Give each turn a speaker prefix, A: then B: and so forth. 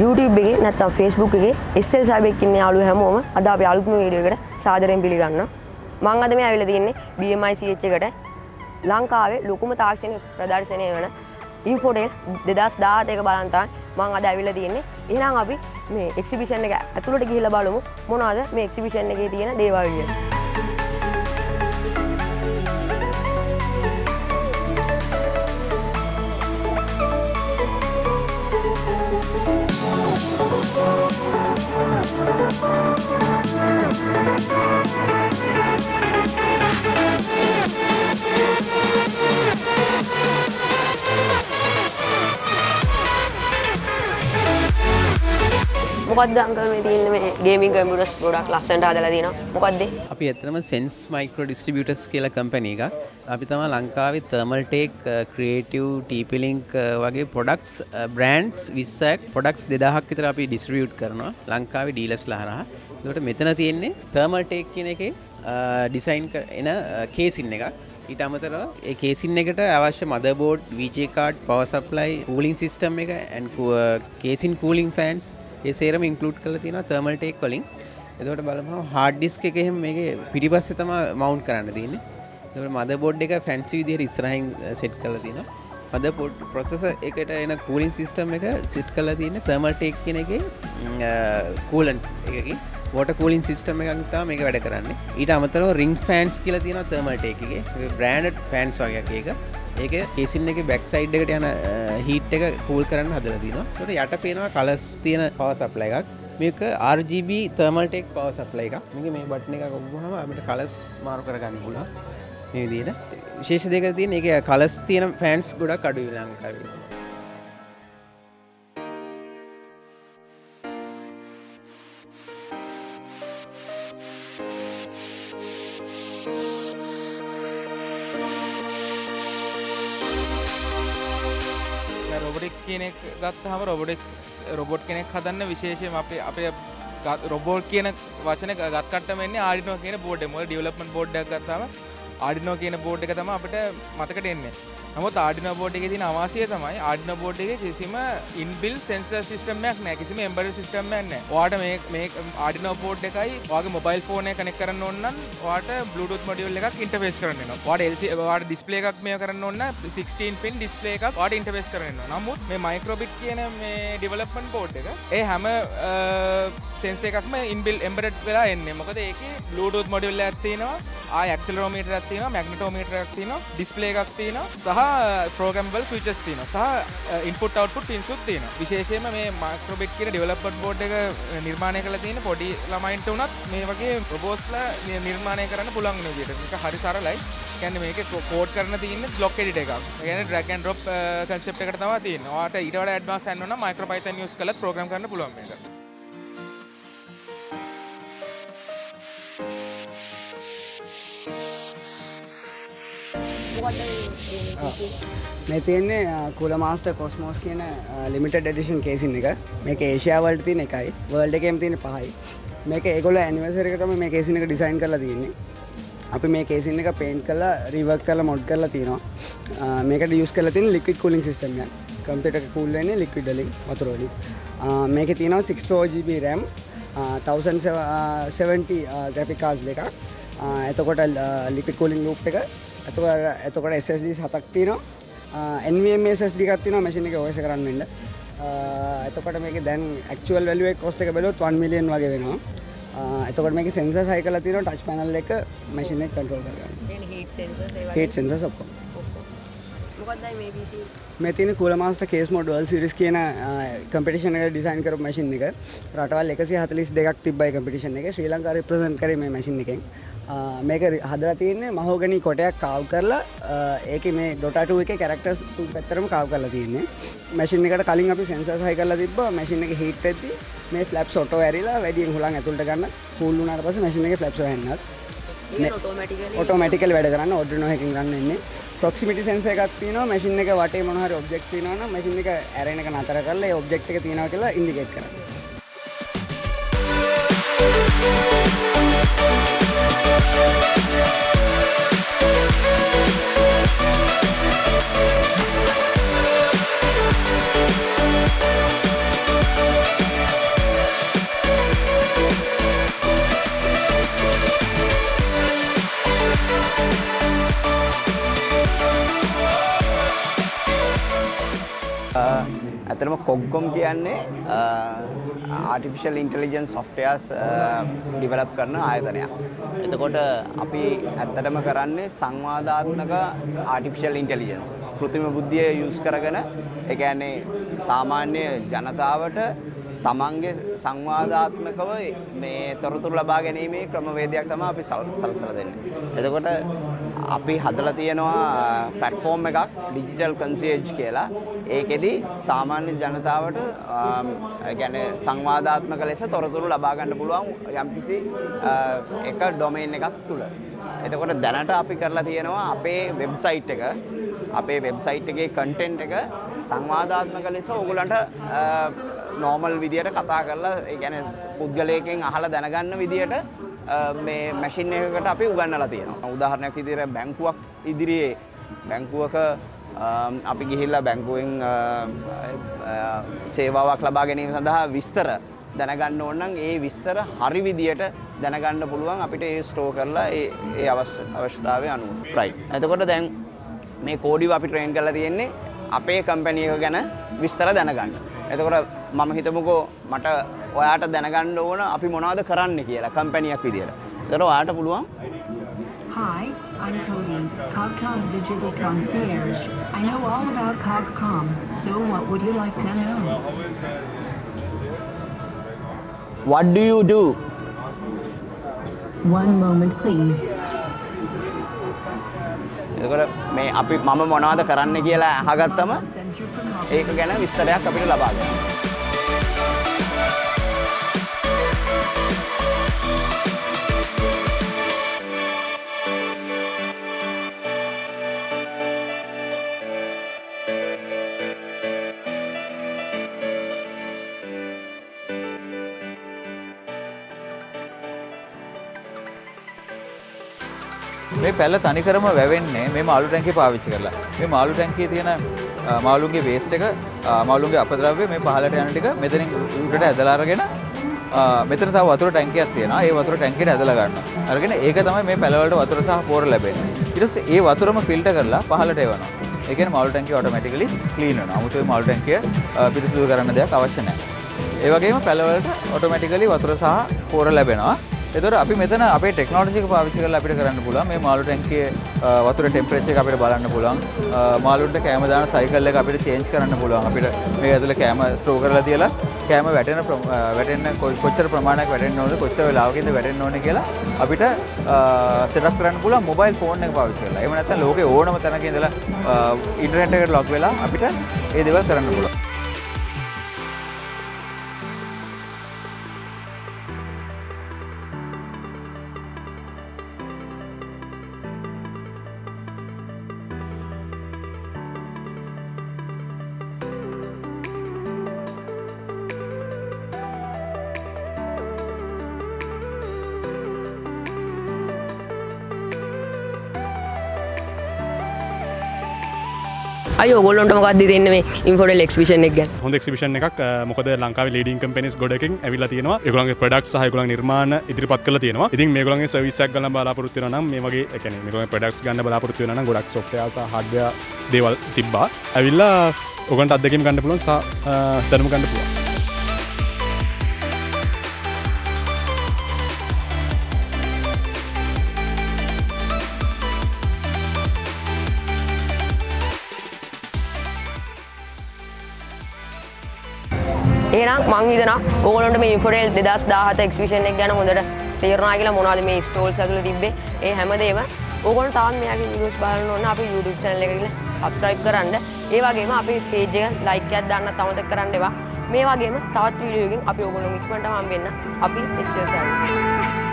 A: YouTube එකේ නැත්නම් Facebook එකේ SL සාබෙක් ඉන්න යාළුවෝ හැමෝම අද අපි අලුත්ම වීඩියෝ එකට සාදරයෙන් පිළිගන්නවා. මම අද මේ ඇවිල්ලා තියෙන්නේ BMI CH එකට ලංකාවේ ලොකුම තාක්ෂණික ප්‍රදර්ශනය වන ඉන්ෆෝටෙල් 2017 බලන්න තමයි මම අද ඇවිල්ලා තියෙන්නේ. එහෙනම් අපි මේ එක්සිබිෂන් එක ඇතුළට ගිහිල්ලා බලමු මොනවද මේ එක්සිබිෂන් එකේ තියෙන දේවල් කියලා. Bye. මොකක්ද අංකල් මේ තියෙන්නේ මේ ගේමින් කම්පියුටර්ස් ගොඩක් ලස්සනට හදලා තියෙනවා. මොකක්ද ඒ?
B: අපි ඇත්තනම සෙන්ස් මයිකෝ ඩිස්ට්‍රිබියටර්ස් කියලා කම්පැනි එක. අපි තමයි ලංකාවේ තර්මල් ටේක් ක්‍රියේටිව් ටීපිලින්ක් වගේ ප්‍රොඩක්ට්ස් බ්‍රෑන්ඩ්ස් 20ක් ප්‍රොඩක්ට්ස් 2000ක් විතර අපි ඩිස්ට්‍රිබියුට් කරනවා ලංකාවේ ඩීලර්ස්ලා හරහා. ඒකට මෙතන තියෙන්නේ තර්මල් ටේක් කියන එකේ uh, ඩිසයින් එන uh, කේසින් එකක්. ඊට අමතරව ඒ කේසින් එකට අවශ්‍ය motherboard VGA card power supply cooling system එක කේසින් කූලින් ෆෑන්ස් ඒ සේරම ඉන්කලුඩ් කළ තියෙන තර්මල් ටෙක් වලින්. එතකොට බලම හාඩ් ඩිස්ක් එක එහෙම මේක පිටිපස්සේ තමයි මවුන්ට් කරන්න තියෙන්නේ. එතකොට මද බෝඩ් එක ෆැන්සි විදිහට ඉස්සරහින් uh, සෙට් කරලා තියෙනවා. මද බෝඩ් ප්‍රොසෙසර් එකට එන කූලින් සිස්ටම් එක සෙට් කරලා තියෙන්නේ තර්මල් ටෙක් කියන එකේ mm, uh, කූලන්ට් එකකින්. වෝට කූලින් සිස්ටම එකක් තම මේක වැඩ කරන්න. ඊට අමතරව රිං ෆෑන්ස් කියලා තියෙන තර්මල්ට එකගේ බ්‍රෑන්ඩ් ෆෑන්ස් වගේක් ඒක. ඒක කෙසින් එක බැක් සයිඩ් එකට යන හිට් එක කූල් කරන්න හදල දින ට යට පේනවා කලස් තියෙන පව සප්ල එකක්. මේක RGB තර්මල්ටෙක් පව සප්ල එක මේක මේ බට්න එක කොබුහම අපට කලස් මාරු කරගන්න පුලා මේ විදියට විශේෂ දෙක තියෙන එක කලස් තියෙන ෆෑන්ස් ගොඩක් අඩු ලංකාවේ.
C: රොබටික්ස් කියනෙක් ගත්තහම රොබටික්ස් රොබොට් කෙනෙක් හදන්න විශේෂම අපේ අපේ රොබෝල් කියන වචන ගත්කටමන්නේ ආඩිනෝ කියන බෝඩ් මොල ඩියවලප්මන් බෝඩ් ගත්තම ආඩිනෝ කියන බෝඩ් එක තම අපට මතකට එන්නේ. නමුත් ආඩින බෝඩ් එක තින අවාසය තමයි ආඩින බෝඩ් එක කිසිම ඉන්බිල් සෙන්ස සිස්ටමයක් නෑ කිසිම එම්බර සිස්ටම්යන්න වාට මේ ආඩින බෝඩ් එකයි වගේ මොබයිල් ෆෝනය කනෙක් කරන්න ඔන්න වාට බluටුත් මඩියල් එකක් ඉන්ටර්ෆේස් කරන්න වාට එල්සි වාට ඩිස්පලේ එකක් මේ කරන්න ඔන්න 16 පින් ඩිස්පලේ එකක් වාට ඉන්ටර්ෆේස් කරන්න නමුත් මේ මයිකරෝබිට් කියන මේ ඩිවලප්මන් බෝඩ් එක ඒ හැම සෙන්ස එකක්ම ඉන්බිල් එම්බරට් වෙලා එන්න. මොකද ඒක බluටුත් මොඩියල්ල ඇත්තිනවා ආය ක්සලෝමීට ඇත්තින මැගනටෝමීට ඇත්තින ඩිස්පලේ එකක් තියෙන සහ ප්‍රෝගම්බල් විචස් තින සහ ඉන්පුට අවට්පුට පින්සුත් තියෙන විශේෂයම මේ මක්‍රබෙක් කියන ඩෙවලපට බෝඩ් එක eh, නිර්මාණය කළ තියෙන පොඩි ළමයින්ට වනත් මේ වගේ ප්‍රබෝස්ල නිර්මාණය කරන්න පුළන් විදිට එක හරි සරලයි. කැන මේක කෝඩ් කරන තියන්න බ්ලොක් එඩිට එකක්. ගැන ඩ්‍රගන් රොප් කන්සෙප් එකට තම තියන වාට ඉට ඩ්වාස් න්න මයික්‍රපයිත නිියස් කලත් ප්‍රගම් කරන්න පුළුවන් එක
D: මේ තියෙන්නේ කුල මාස්ට කොස්මෝස් කියන ලිමිට ඩඩිෂන් කේසින් එක. මේක ඒෂයාවල්ට තියන එකයි. වර්ල්ඩ එකම් තියෙන පහයි. මේක ඒගොල ඇනිවසරකටම මේ කේසින එක ඩිසයින් කරලා තියන්නේ. අපි මේ කේසින් එක පේන්් කලා රිවක් කල මොඩ් කරලා තියෙනවා. මේක ියස් කල තින ලික්විඩ් කලින් සිස්ටම කම්පිට කූල්ලන්නේ ලික්විඩලින් වතුරෝලි මේක තියෙනවා 6GB රැම් 1070 ග්‍රෆිකාස් දෙක එතකොට ලිපි කූලින් ලූප් එක. ඇත එතකොට SSD සතක් තියනවා. එන්වSSD ගත්තින මැසින එක ඔයස කරන්නන්න එතකොට මේක දැන් ක්ල් වලුව කොස්ට එක බැලොත් 1 මිලියන් වගේ වෙනවා. එතකොට මේක සෙන්ස සයි කල තින ටච් පනල් එක මැසින එක කටරෝල් කරගන්න. හේට සෙන්ස සොක්කො මේ තින කුල මාස්ට කේස් මොඩවල් සිරිස් කියන කම්පිටිෂන එක ඩිසයින් කර මැසින් එක. රටවල් එකසි හතලිස් දෙක් තිබයි කම්පිටිෂන එක. ශ්‍රී ලංකා රිප්‍රසන් කර මේ මැසින් එකෙන්. මේක හදලා තියන්නේ මහෝගනී කොටයක් කාව් කරලා ඒක මේ ඩොටටුව එක කැරක්ටර්ස් පැත්තරම කාව් කරලා තියන්නේ. මැසින් එකට කලින් අපි සෙන්සර් හයි කරලා තිබ්බ. මැසින් එක හිට් වෙද්දි මේ ෆ්ලැප්ස් ඔටෝ ඇරිලා වැඩියෙන් හුලං ඇතුළට ගන්න කූල් වුණාට පස්සේ මැසින් එකේ ෆ්ලැප්ස් වෙන්නත් ඔටෝමැටිකල් වැඩ කරන්න ඔඩ්රිනෝ එකකින් ගන්න එන්නේ. ප්‍රොක්සිමිටි සෙන්ස එකක් තියෙනවා මැසින් එක වටේ මොන හරි ඔබ්ජෙක්ට් තියෙනවා නම් මැසින් එක ඇරෙන එක නතර කරලා ඒ ඔබ්ජෙක්ට් එක තියෙනවා කියලා ඉන්ඩිකේට් කරනවා
E: ඇතරම කොග්ගොම් කියන්නේ ආටිෆිෂල් ඉන්ටලිජන් සොෆ්ටයස් ඩිවලප් කරන ආයතනයක්. එතකොට අපි ඇත්තටම කරන්නේ සංවාධාත්මක ආටිෆිෂල් ඉන්ටලිජන්ස් කෘතිම බුද්ධිය යුස් කරගෙන එකන්නේ සාමාන්‍ය ජනතාවට තමන්ගේ සංවාධාත්මකව මේ තොරතුරු ලබා ගැනීමේ ක්‍රමවේදයක් තම අපි සලසල දෙන්න. එතකොට අපි හදල තියෙනවා uh, පැටෆෝර්ම් එකක් ඩිජිටල් කන්සිේජ් කියලා ඒකෙදි සාමාන්‍ය ජනතාවට um, ගැන සංවාධාත්මක ලෙස තොරතුරු ලබාගන්න පුළුවන් යම්කිසි uh, එක ඩොමයින් එකක් තුළ. එතකොට දැනට අපි කරලා තියෙනවා අපේ වෙබ්සයිට් එක අපේ වෙබ්සයිට් එකේ කන්ටෙන්ට් එක සංවාධාත්මක ලෙස ඔගුලන්ට නෝමල් uh, විදියට කතා කරලා ගැන පුද්ගලයකෙන් අහලා දැනගන්න විදියට මේ මැසින් එකකට අපි උගන්නලා තියෙනවා. උදාහරණයක් විදිහට බැංකුවක් ඉදිරියේ බැංකුවක අපි ගිහිල්ලා බැංකුවෙන් සේවාවක් ලබා ගැනීම සඳහා විස්තර දැනගන්න ඕන නම් ඒ විස්තර හරි විදියට දැනගන්න පුළුවන් අපිට ඒ ස්ටෝ කරලා ඒ අවශ්‍යතාවය අනුව. රයිට්. එතකොට දැන් මේ කෝඩිව අපි ට්‍රේන් කරලා තියෙන්නේ අපේ කම්පැනි එක ගැන විස්තර දැනගන්න. එතකොට මම හිතමුකෝ මට ඔයාට දැනගන්න ඕන අපි මොනවද කරන්න කියලා කම්පැනියක් විදියට. එතකොට ඔයාට පුළුවන්
F: Hi, I'm Cody, Cogcom's digital concierge. I know all about Cogcom, so what would you like to know?
E: what do you do?
F: One moment, please.
E: එතකොට මේ අපි මම මොනවද කරන්න කියලා අහගත්තම. ඒක ගැන විස්තරයක් අපිට ලබා දෙනවා.
G: මේ පැල්ල තනිකරම වැවෙන්නේ මේ මාළු ටැංකිය පාවිච්චි කරලා. මේ මාළු ටැංකියේ තියෙන අ, මාළුන්ගේ වේස්ට් එක අ, මාළුන්ගේ අපද්‍රව්‍ය මේ පහළට යන ටික මෙතනින් උඩට ඇදලා අරගෙන අ, මෙතන තව වතුර ටැංකියක් තියෙනවා. ඒ වතුර ටැංකියට ඇදලා ගන්නවා. අරගෙන ඒක තමයි මේ පැලවලට වතුර සහ පෝර ලැබෙන්නේ. ඊට පස්සේ ඒ වතුරම ෆිල්ටර් කරලා පහළට එවනවා. ඒ කියන්නේ මාළු ටැංකිය ඔටෝමැටිකලි ක්ලීන් වෙනවා. 아무තු මාළු ටැංකිය අ, පිරිසිදු කරන්න දෙයක් අවශ්‍ය නැහැ. ඒ වගේම පැලවලට ඔටෝමැටිකලි වතුර සහ පෝර ලැබෙනවා. එතකොට අපි මෙතන අපේ ටෙක්නෝලොජි එක පාවිච්චි කරලා අපිට කරන්න පුළුවන් මේ මාළු ටැංකියේ අ, වතුර ටෙම්පරේචර් එක අපිට බලන්න පුළුවන්. අ, මාළුන්ට කෑම දාන සයිකල් එක අපිට චේන්ජ් කරන්න පුළුවන්. අපිට මේ ඇතුලේ කෑම ස්ටෝ කරලා තියලා කෑම වැටෙන ප්‍රම- අ, වැටෙන්න කො- කොච්චර ප්‍රමාණයක් වැටෙන්න ඕනද කොච්චර වෙලාවකින්ද වැටෙන්න ඕනේ කියලා අපිට සෙටප් කරන්න පුළුවන් මොබයිල් ෆෝන් එක පාවිච්චි කරලා. එහෙම නැත්නම් ලෝකේ ඕනම තැනක ඉඳලා ඉන්ටර්නෙට් එකට ලොග් වෙලා අපිට ඒ දේවල් කරන්න පුළුවන්.
A: අයි ඔගොල්ලොන්ට මොකක්ද දෙන්න මේ ඉන්ෆෝඩල් එක්ස්පිෂන් එක ගැන?
H: හොඳ ක්ෂපෂන් එකක්. මොකද ලංකාව ලඩින් කම්පනිස් ගොඩකින් ඇවිල තියෙනවා. එකගලගේ ප්‍රඩක් සහයකුල නිර්මාණ ඉදිරිපත් කල තියෙනවා. ඉතින් මේගලගේ සවිසක් ගල බලාපොරත්තුව නම් මේ එක මේක පඩක්ස් ගන්න බලාපොරත්තුව න ගොඩක් සොට්ස හඩ දේවල් තිබ්බා. ඇවිල්ලා ඔගන්ට අදකින් ගන්න පුළුවන් දැනම ගන්න පුළුව
A: ඒනම් මං හිතන ඕගලන්ට මේ ඉන්ෆොටෙල් දෙදස් දාහත එක්ස්පිෂන් එක ගැන හොඳට තේරනා කියලා මොනාද මේ ස්ටෝල් සතුල තිබ්බේ. ඒ හැමදේම ඕගොල්ලෝ තාම මෙයාගේ වීඩියෝස් බලන්න ඕන. අපේ YouTube channel එකට ගිහලා subscribe කරන්න. ඒ වගේම අපේ page එක like එකක් දාන්න අමතක කරන්න එපා. මේ වගේම තවත් වීඩියෝ එකකින් අපි ඕගොල්ලෝ ඉක්මනටම හම්බෙන්න. අපි SSR